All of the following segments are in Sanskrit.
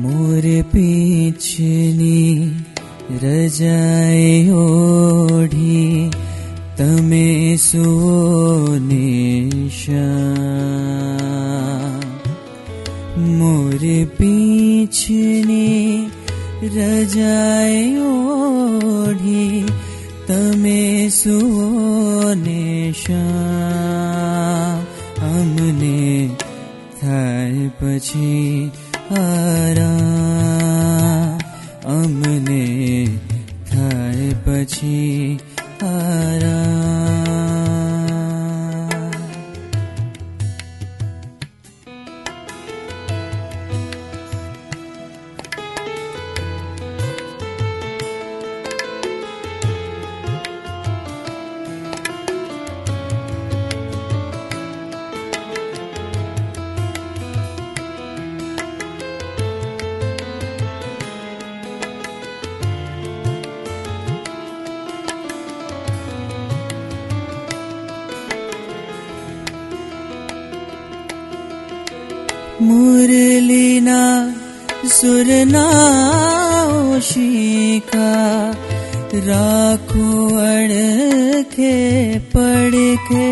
मोर पीछनी पीचनी ओढ़ी तमे सुनिशा मोर पीछनी पीचनि ओढ़ी तमे सूने थाय पशी આરા અમને થાય પછી આરા मुरलीना सुरना सुरनाशिका राखो अड़खे पड़खे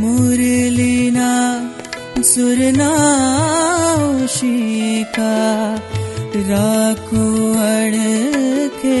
मुरलीना सुरना शिका राखो अड़खे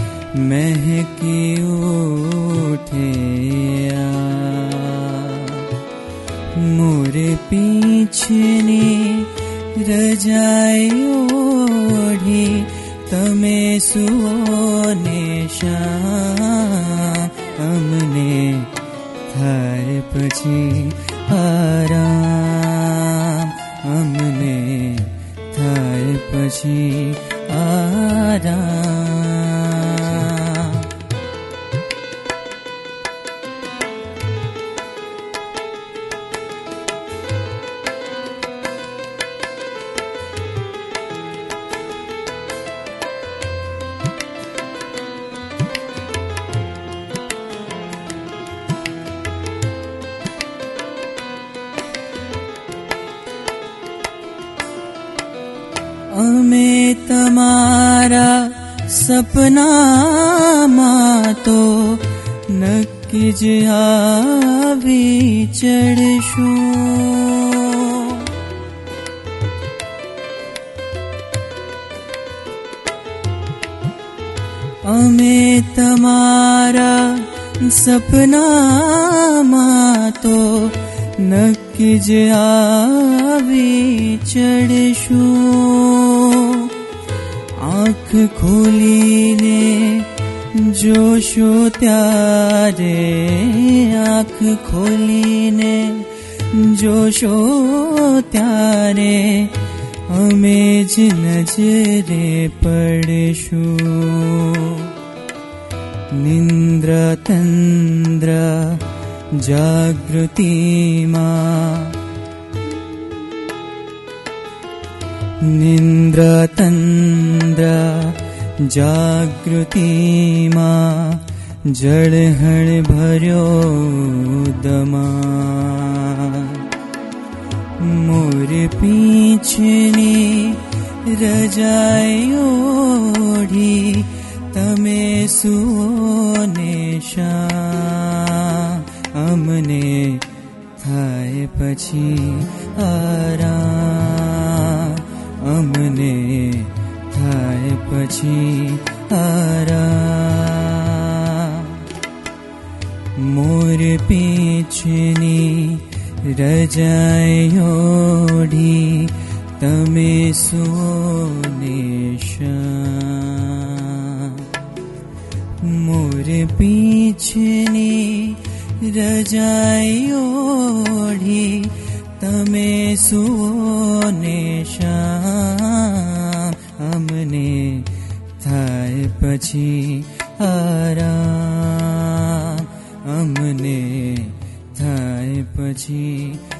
महकी उठे मोरे पीछे रजाई तमे सुने अमने थारे पछी आराम। अमने थारे पछी आराम। અમે તમારા સપનામાં તો નક્કી જ આવી ચડશું અમે તમારા સપનામાં તો નક્કી જ આવી ચડશું आँख खोली ने जो शो त्यारे आँख खोली ने जो शो त्यारे अमेज नजरे पड़शु। तंद्र जागृति मा निन्द्र जागृतिमा जडहण जळहळ भरो दमा मूर पीचनि रजयो तमे सुनेशा अमने थाय पछि अरा અમને થાય પછી આરામ મોર પીછની રજાઈ ઓઢી તમે સોને શા મોર પીછની રજાઈઓઢી તમે સુઓ પછી આરામ અમને થાય પછી આરામ